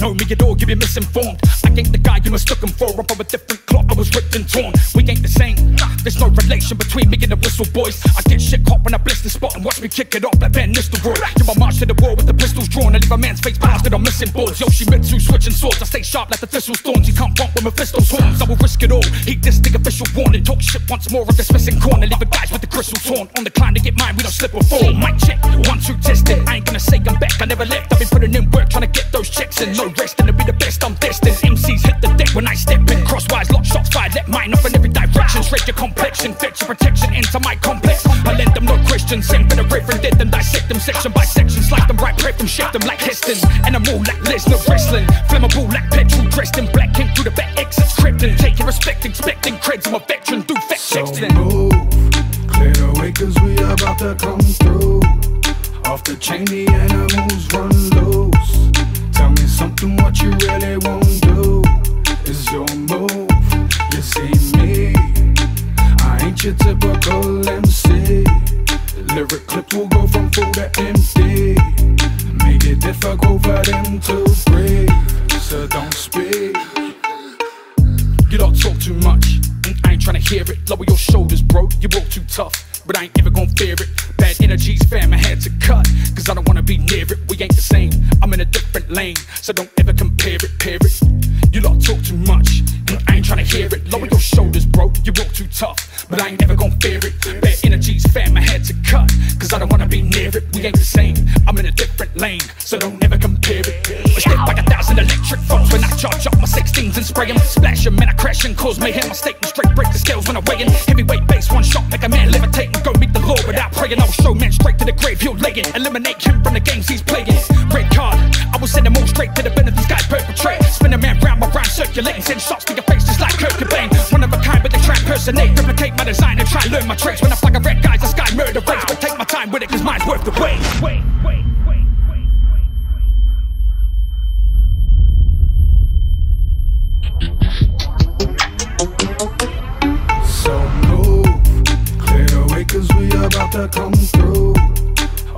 know me at all, you be misinformed. I ain't the guy you mistook him for. I'm from a different cloth, I was ripped and torn. We ain't the same. There's no relation between me and the whistle boys. I get shit caught when I blitz the spot and watch me kick it off like Van Nistelrooy. Give my march to the war with the pistols drawn. I leave a man's face blasted on missing boards. Yoshimitsu switching swords. I stay sharp like the thistle's thorns. You can't bump with Mephisto's horns. I will risk it all. Heat this the official warning. Talk shit once more. I'm dismissing corner. Leave a guys with the crystals torn. On the climb to get mine, we don't slip or fall. Mic check. One, two, test it. I gonna say I'm back. I never left. I've been putting in work trying to get those checks and No resting to be the best. I'm destined. MCs hit the deck when I step in. Crosswise, lock shots fired. Let mine off in every direction. Shred your complexion. Fetch your protection into my complex. I lend them no Christians. Send for the reverend. Did them dissect them section by section. Slice them right, prep them, shape them like Heston. And I'm all like Lesnar wrestling. Flammable like petrol. Dressed in black. Came through the back exits. Krypton. Taking respect, expecting creds. I'm a veteran. Do fact So move, clear the way cause we about to come through. Off the chain, the animals run loose. Tell me something what you really won't do. Is your move, you see me. I ain't your typical MC. Lyric clip will go from full to empty. Make it difficult for them to breathe. So don't speak. You don't talk too much. I ain't tryna hear it. Lower your shoulders, bro. You walk too tough. But I ain't ever gon' fear it. Bad energies, fam, I had to cut. Cause I don't wanna be near it. We ain't the same. I'm in a different lane. So don't ever compare it, pair it. You lot talk too much. Mm, I ain't tryna hear it. Lower your shoulders, bro. You walk too tough. But I ain't ever gon' fear it. Bad energies, fam, I had to cut. Cause I don't wanna be near it. We ain't the same. I'm in a different lane. So don't ever 16s and spray 'em. Splash 'em and I crash and cause mayhem. My statement straight break the scales when I weigh in. Heavyweight bass, one shot, make a man levitate and go meet the Lord without praying. I'll show men straight to the grave, he'll lay in. Eliminate him from the games he's playing. Red card, I will send them all straight to the of these guys perpetrate. Spin a man round my rhyme circulating, send shots to your face just like Kurt Cobain. One of a kind, but they try impersonate, replicate my design and try learn my tricks. When I flag a red guys, the sky murder rates, but take my time with it, cause mine's worth the wait, wait, Martha come through.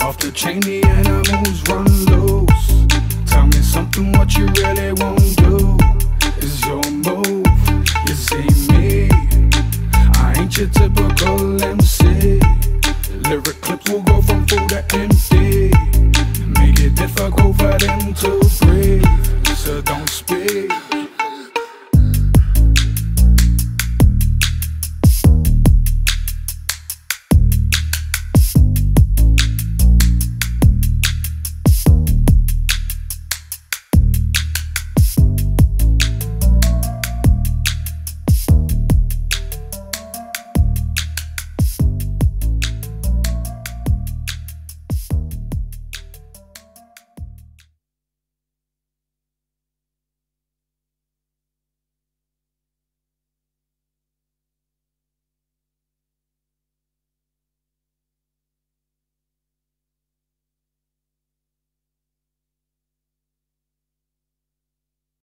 Off the chain, the animals run loose. Tell me something what you really won't do. Is your move, you see me. I ain't your typical MC. Lyric clips will go from full to empty. Make it difficult for them to breathe. So don't speak.